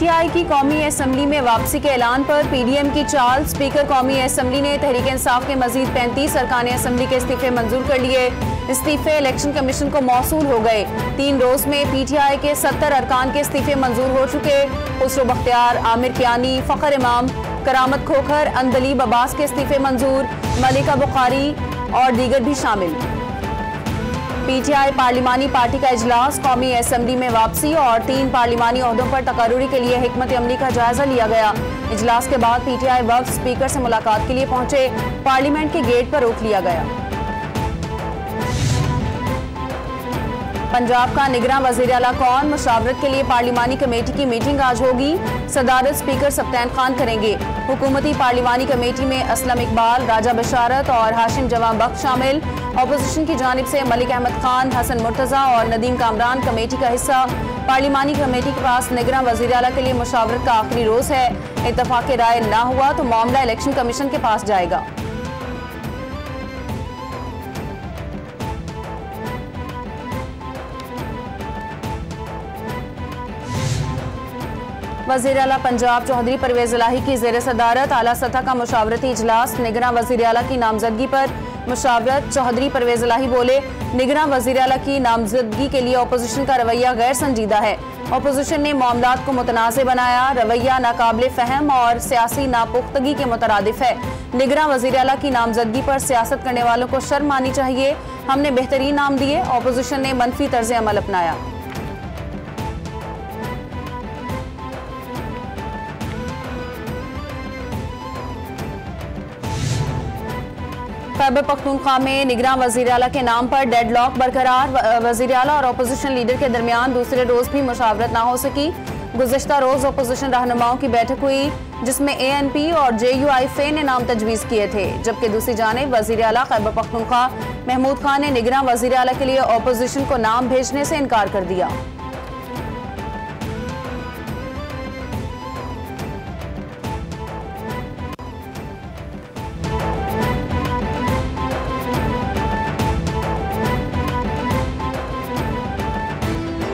PTI की कौमी assembly में वापसी के ऐलान पर पीडीएम की चाल, स्पीकर कौमी असम्बली ने तहरीक इंसाफ के मजीद पैंतीस अरकान असम्बली के इस्तीफे मंजूर कर लिए। इस्तीफे इलेक्शन कमीशन को मौसू हो गए। तीन रोज में पीटीआई के सत्तर अरकान के इस्तीफे मंजूर हो चुके। खुसरो बख्तियार, आमिर कियानी, फ़खर इमाम, करामत खोखर, अंदलीब अब्बास के इस्तीफे मंजूर, मलिका बुखारी और दीगर भी शामिल। पीटीआई पार्लिमानी पार्टी का इजलास, कौमी असम्बली में वापसी और तीन पार्लिमानी अहदों पर तकरूरी के लिए हमत अमली का जायजा लिया गया। इजलास के बाद पीटीआई वक्त स्पीकर से मुलाकात के लिए पहुँचे, पार्लियामेंट के गेट पर रोक लिया गया। पंजाब का निगरान वज़ीर अला कौन? मुशावरत के लिए पार्लिमानी कमेटी की मीटिंग आज होगी। सदारत स्पीकर सप्तान खान करेंगे। हुकूमती पार्लिमानी कमेटी में असलम इकबाल, राजा बशारत और हाशिम जवान बख्श शामिल। अपोजिशन की जानब से मलिक अहमद खान, हसन मुर्तज़ा और नदीम कामरान कमेटी का हिस्सा। पार्लिमानी कमेटी के पास निगरान वज़ीर अला के लिए मुशावरत का आखिरी रोज़ है। इतफाक़ राय न हुआ तो मामला इलेक्शन कमीशन के पास जाएगा। वज़ीर अला पंजाब चौधरी परवेज इलाही की जेर सदारत, आला सतह का मुशावरती इजलास निगरान वज़ीर अला की नामजदगी पर मुशावरत, चौधरी परवेज इलाही बोले निगरान वज़ीर अला की नामजदगी के लिए अपोजिशन का रवैया गैर संजीदा है। अपोजिशन ने मामला को मुतनाज़ बनाया, रवैया नाकबिल फ़हम और सियासी नापुख्तगी के मुतरदफ है। निगरान वज़ीर अला की नामजदगी पर सियासत करने वालों को शर्म आनी चाहिए। हमने बेहतरीन नाम दिए अपोजिशन ने मनफी तर्ज अमल अपनाया। खैबर पख्तूनख्वा में निगरान वज़ीर अला के नाम पर डेड लॉक बरकरार वज़ीर अला और अपोजिशन लीडर के दरमियान दूसरे रोज भी मुशावरत ना हो सकी। गुजशत रोज अपोजिशन रहनुमाओं की बैठक हुई, जिसमें ए एन पी और जे यू आई फे ने नाम तजवीज़ किए थे। जबकि दूसरी जानब वज़ीर अला खैबर पख्तूनख्वा, महमूद खान ने निगरान वज़ीर अला के लिए अपोजिशन को नाम भेजने से इनकार कर दिया।